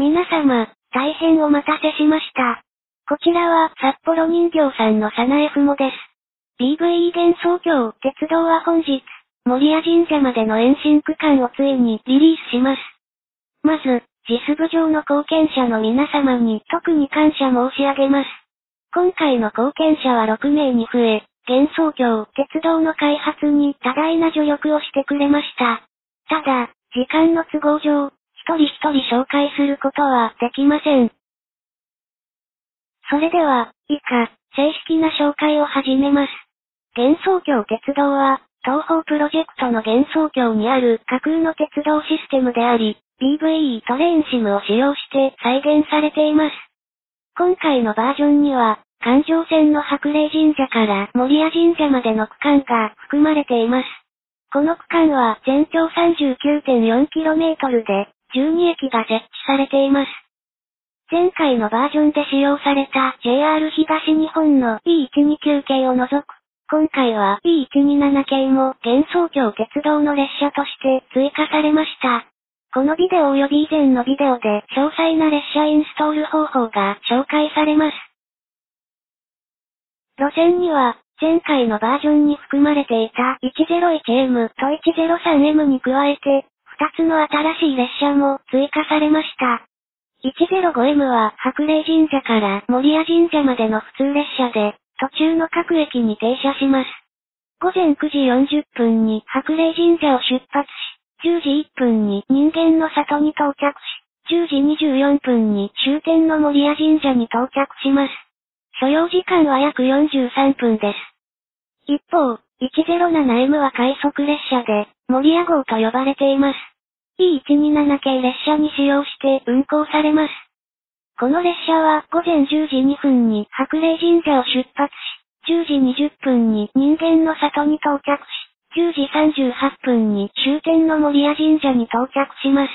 皆様、大変お待たせしました。こちらは札幌人形さんのサナエフモです。BVE 幻想郷鉄道は本日、森屋神社までの延伸区間をついにリリースします。まず、実部上の貢献者の皆様に特に感謝申し上げます。今回の貢献者は6名に増え、幻想郷鉄道の開発に多大な助力をしてくれました。ただ、時間の都合上、人一人紹介することはできません。それでは、以下、正式な紹介を始めます。幻想郷鉄道は、東方プロジェクトの幻想郷にある架空の鉄道システムであり、BVE トレインシムを使用して再現されています。今回のバージョンには、環状線の白霊神社から森屋神社までの区間が含まれています。この区間は全長 39.4km で、12駅が設置されています。前回のバージョンで使用された JR 東日本の E129 系を除く今回は E127 系も幻想郷鉄道の列車として追加されました。このビデオ及び以前のビデオで詳細な列車インストール方法が紹介されます。路線には、前回のバージョンに含まれていた 101M と 103M に加えて、つの新しい列車も追加されました。105M は白霊神社から森屋神社までの普通列車で、途中の各駅に停車します。午前9時40分に白霊神社を出発し、10時1分に人間の里に到着し、10時24分に終点の森屋神社に到着します。所要時間は約43分です。一方、107M は快速列車で、森屋号と呼ばれています。E127 系列車に使用して運行されます。この列車は午前10時2分に白霊神社を出発し、10時20分に人間の里に到着し、10時38分に終点の森屋神社に到着します。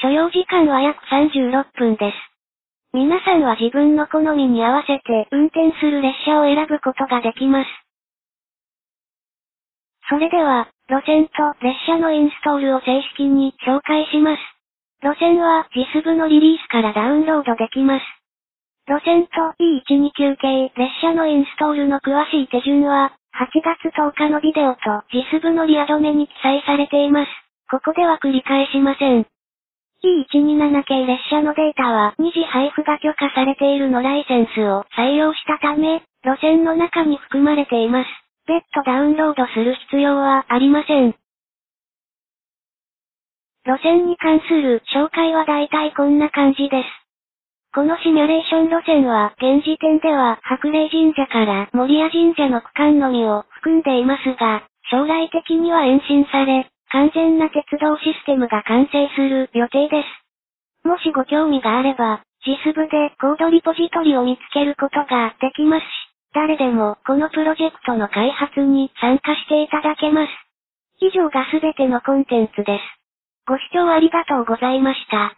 所要時間は約36分です。皆さんは自分の好みに合わせて運転する列車を選ぶことができます。それでは、路線と列車のインストールを正式に紹介します。路線は JIS 部のリリースからダウンロードできます。路線と E129 系列車のインストールの詳しい手順は、8月10日のビデオと JIS 部のリアドメに記載されています。ここでは繰り返しません。E127 系列車のデータは2次配布が許可されているのライセンスを採用したため、路線の中に含まれています。別途ダウンロードする必要はありません。路線に関する紹介は大体こんな感じです。このシミュレーション路線は現時点では白霊神社から森屋神社の区間のみを含んでいますが、将来的には延伸され、完全な鉄道システムが完成する予定です。もしご興味があれば、JIS 部でコードリポジトリを見つけることができますし、誰でもこのプロジェクトの開発に参加していただけます。以上が全てのコンテンツです。ご視聴ありがとうございました。